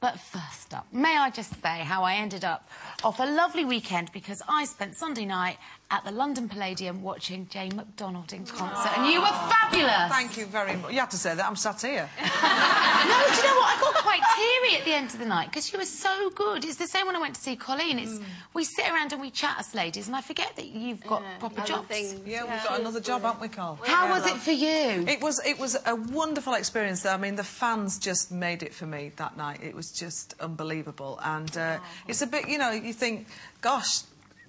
But first up, may I just say how I ended up off a lovely weekend because I spent Sunday night at the London Palladium watching Jane McDonald in concert, and you were fabulous. Thank you very much. You had to say that. I'm sat here. no, do you know what? I got quite teary at the end of the night because you were so good. It's the same when I went to see Coleen. It's mm. we sit around and we chat us ladies, and I forget that you've got yeah, proper jobs. Things. Yeah, we've got another job, haven't we, Carol? How yeah, was it for you? It was. It was a wonderful experience. I mean, the fans just made it for me that night. It was just unbelievable, and uh, oh. it's a bit. You know, you think, gosh,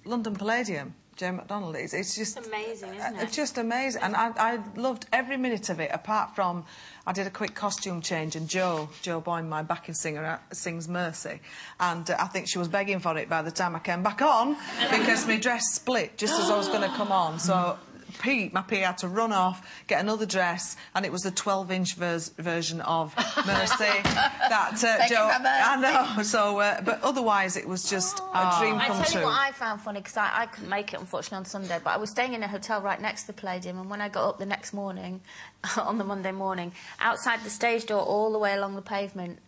London Palladium Jane McDonald. It's, it's just it's amazing, isn't it? It's just amazing, and I, I loved every minute of it. Apart from, I did a quick costume change, and Joe, Joe Boyne, my backing singer, uh, sings Mercy, and uh, I think she was begging for it by the time I came back on because my dress split just as I was going to come on. So Pete, my PA, had to run off, get another dress, and it was the 12-inch version of Mercy that uh, Joe. I know. So, uh, but otherwise, it was just oh. a dream come true. I tell you what I found funny because I, I, couldn't make it unfortunately on Sunday, but I was staying in a hotel right next to the Palladium, and when I got up the next morning, on the Monday morning, outside the stage door, all the way along the pavement,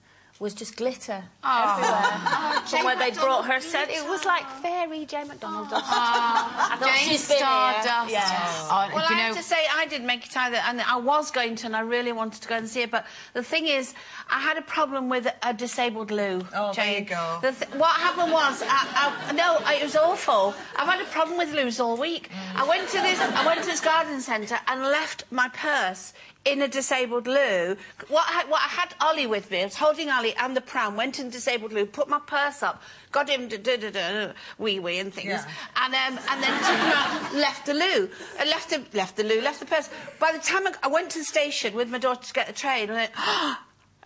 was just glitter oh. everywhere. Oh, From where they brought her set, it was like fairy J. McDonald ah. dust. Oh. I thought Jane she's Stardust. Yes. Oh, well, I know... have to say, I didn't make it either, and I was going to, and I really wanted to go and see it, but the thing is, I had a problem with a disabled loo. Oh, Jane. there you go. Th what happened was, I, I, no, it was awful. I've had a problem with loo's all week. Mm. I went to this, I went to this garden centre and left my purse in a disabled loo. What I, what I had Ollie with me, I was holding Ollie and the pram, went in disabled loo, put my purse up, got him to da da da wee wee and things, yeah. and um, and then took him out, left the loo, uh, left the left the loo, left the purse. By the time I, I went to the station with my daughter to get the train, and I went, oh,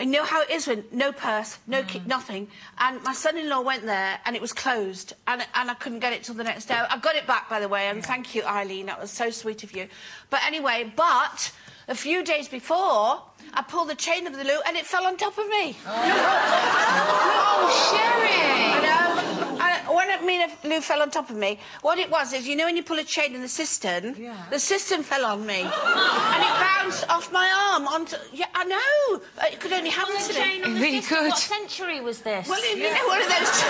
I know how it is when no purse, no mm. nothing. And my son-in-law went there and it was closed and, and I couldn't get it till the next day. I got it back, by the way, and yeah. thank you, Eileen. That was so sweet of you. But anyway, but a few days before, I pulled the chain of the loo and it fell on top of me. Oh, oh Sherrie! When I mean loo fell on top of me, what it was is, you know when you pull a chain in the cistern? Yeah. The cistern fell on me. and it bounced off arm onto... Yeah, I know. It could only happen well, to me. It really could. What century was this? Well, yeah. you know, one of those...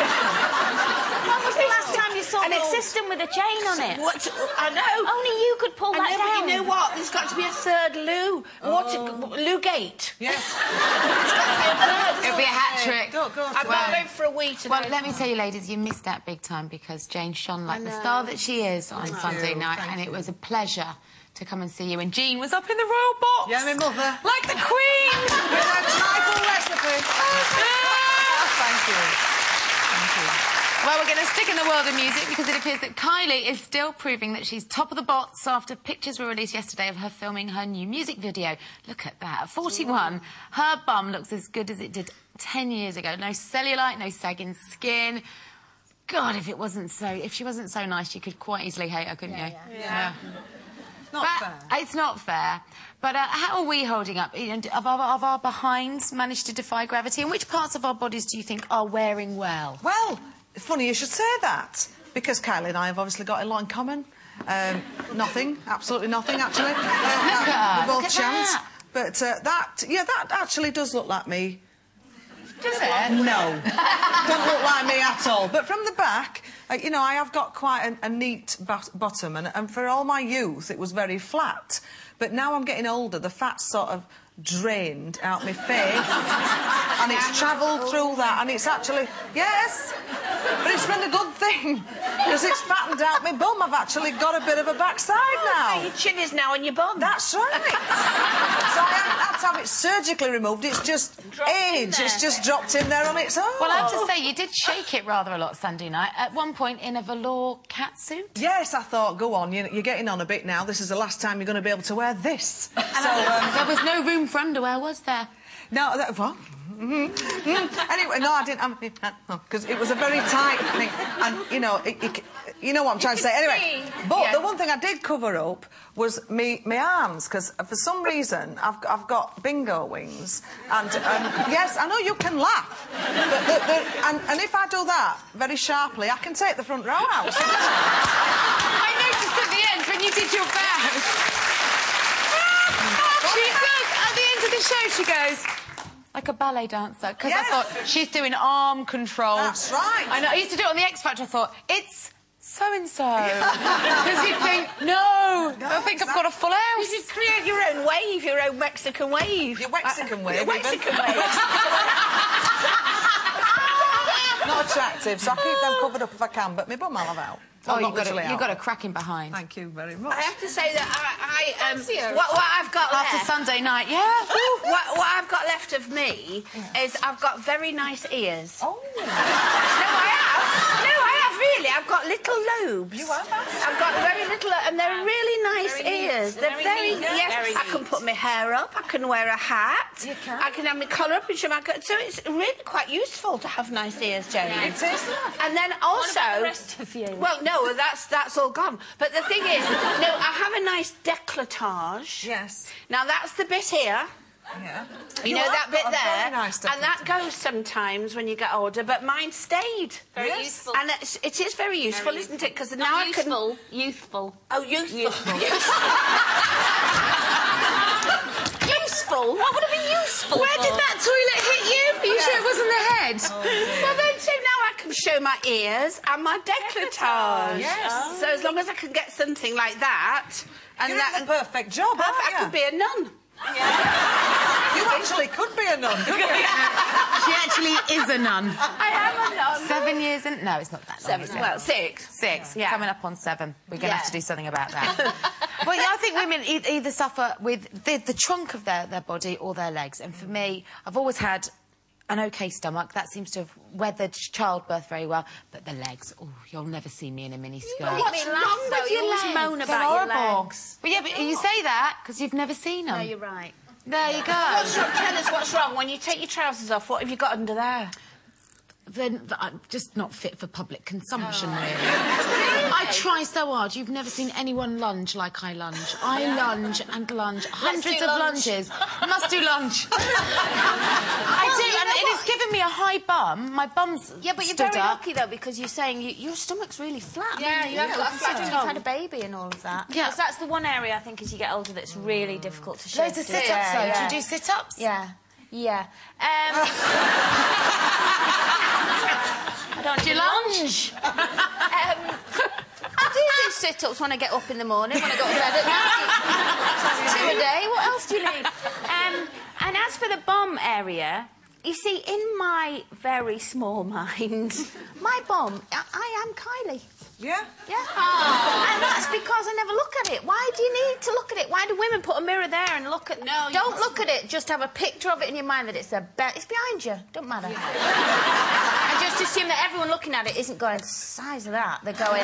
when was the last time you saw an cistern with a chain on it? What? I know. Only you could pull I that know, down. But you know what? There's got to be a third loo. Oh. What? Loo Gate. Yes. It'll be a hat trick. Go, go. I've well, going for a week. Well, let me tell you, ladies, you missed that big time because Jane shone like the star that she is on Thank Sunday you. night, Thank and you. it was a pleasure to come and see you. And Jean was up in the royal box. Yeah, my mother. Like the Queen. With a tribal recipe. Oh, thank. Thank you. Well, we're going to stick in the world of music because it appears that Kylie is still proving that she's top of the bots after pictures were released yesterday of her filming her new music video. Look at that. At 41, her bum looks as good as it did 10 years ago. No cellulite, no sagging skin. God, if it wasn't so, if she wasn't so nice, you could quite easily hate her, couldn't yeah, you? Yeah. yeah. yeah. Not but fair. It's not fair. But uh, how are we holding up? Have our, have our behinds managed to defy gravity? And which parts of our bodies do you think are wearing well? Well, funny you should say that, because Kylie and I have obviously got a lot in common. Um, nothing, absolutely nothing, actually. Uh, we're both chance. But uh, that, yeah, that actually does look like me. Does it? No. Don't look like me at all. But from the back, uh, you know, I have got quite a, neat bottom, and, and for all my youth, it was very flat. But now I'm getting older, the fat's sort of drained out my face. And it's travelled through that and it's actually yes but it's been a good thing because it's fattened out my bum. I've actually got a bit of a backside oh, now. so your chin is now on your bum. That's right. So I haven't had to have it surgically removed. It's just age. It's just dropped in there on its own. Well I have to say you did shake it rather a lot Sunday night. At one point in a velour cat suit. Yes I thought go on you're getting on a bit now. This is the last time you're going to be able to wear this. So um, there was no room room for underwear, was there? No, that, what? Mm-hmm. anyway, no, I didn't. Because it was a very tight thing, and you know, it, it, you know what I'm trying to say. Anyway, but yeah. the one thing I did cover up was me my arms because for some reason I've I've got bingo wings, and um, yes, I know you can laugh, but the, the, and and if I do that very sharply, I can take the front row out. I noticed at the end when you did your best. she does. At the end of the show, she goes, like a ballet dancer because Yes. I thought she's doing arm control. That's right. I know. I used to do it on the X Factor. I thought it's so and so because you'd think no, I think I've got a full You house. should create your own wave, your own Mexican wave. Your Mexican uh, wave, Your. Mexican wave. Not attractive, so I keep them covered up if I can, but my bum I'll have out. Well, Oh, not you've got, a, you've got a cracking behind. Thank you very much. I have to say that I, I um, Fancy her. what, what I've got After left. Sunday night, yeah. What, what I've got left of me is I've got very nice ears. Oh, No, I have. No, I have really. I've got little lobes. You I've got very little, and they're ah. really nice Very ears. They're Very very, yes. Very I can put my hair up. I can wear a hat. You can. I can have my collar up and show my. So it's really quite useful to have nice ears, Jane. It is. And then also, about the rest of you? Well, no, that's that's all gone. But the thing is, no, I have a nice décolletage. Yes. Now that's the bit here. Yeah. You, know that bit there, nice and that goes sometimes when you get older. But mine stayed. Very Yes. useful. And it's, it is very useful, Very isn't it? Because Not now I can. useful, youthful. Oh, youthful. Useful. useful. useful. What would it be useful? Where did that toilet hit you? Are you sure it wasn't the head? Oh, well, then, so now I can show my ears and my décolletage. Yes. So as long as I can get something like that, and You're that, in the perfect job, I aren't you? could be a nun. You actually could be a nun, couldn't you? She actually is a nun. I am a nun. Seven years and no, it's not that long. Seven. is it? Well, six. Six. Yeah. Coming up on seven. We're going to Yeah. have to do something about that. well, yeah, I think women e- either suffer with the, the trunk of their, their body or their legs. And for me, I've always had an okay stomach. That seems to have weathered childbirth very well. But the legs, oh, you'll never see me in a mini skirt. What's me laugh, wrong with You your always legs? moan They're about your legs. But yeah, but you say that because you've never seen them. No, you're right. There you go. What's wrong? Tell us what's wrong. When you take your trousers off, what have you got under there? Then th- I'm just not fit for public consumption, oh. really. I try so hard. You've never seen anyone lunge like I lunge. I lunge and lunge. Hundreds of lunge. lunges. Must do lunge. I do, you and know it has given me a high bum. My bum's Yeah, but you're very up. lucky though because you're saying you, your stomach's really flat. Yeah, you have know, a flat. You've had a baby and all of that. Yeah. 'Cause that's the one area I think as you get older that's really difficult to shift. Loads of sit-ups, though. Yeah, Do you do sit-ups? Yeah. Yeah. Um, I don't Do you lunge? Um, I do do sit-ups when I get up in the morning, when I go to bed at night. Two a day. What else do you need? Um, and as for the bum area, you see, in my very small mind, my bum, I, I am Kylie. Yeah. Yeah. And that's because I never look at it. Why do you need to look at it? Why do women put a mirror there and look at? No, you Don't look at it. Just have a picture of it in your mind that it's a be- It's behind you. Don't matter. and just assume that everyone looking at it isn't going the size of that. They're going.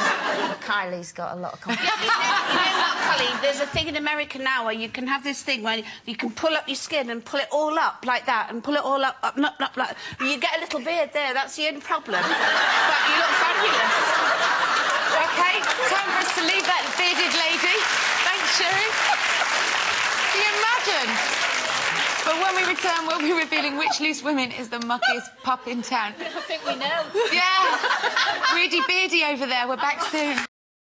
Kylie's got a lot of confidence. you know, you know what, Coleen? There's a thing in America now where you can have this thing where you can pull up your skin and pull it all up like that and pull it all up, up, up, up, like You get a little beard there, that's the only problem. but you look fabulous. Okay, time for us to leave that bearded lady. Thanks, Sherrie. Can you imagine? But when we return, we'll be revealing which loose women is the muckiest pup in town. I think we know. Yeah. Rudy Beardy over there. We're back soon.